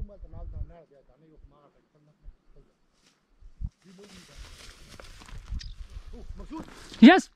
umelta naag daa naar bia daa niyo kumaa arag tan Yes.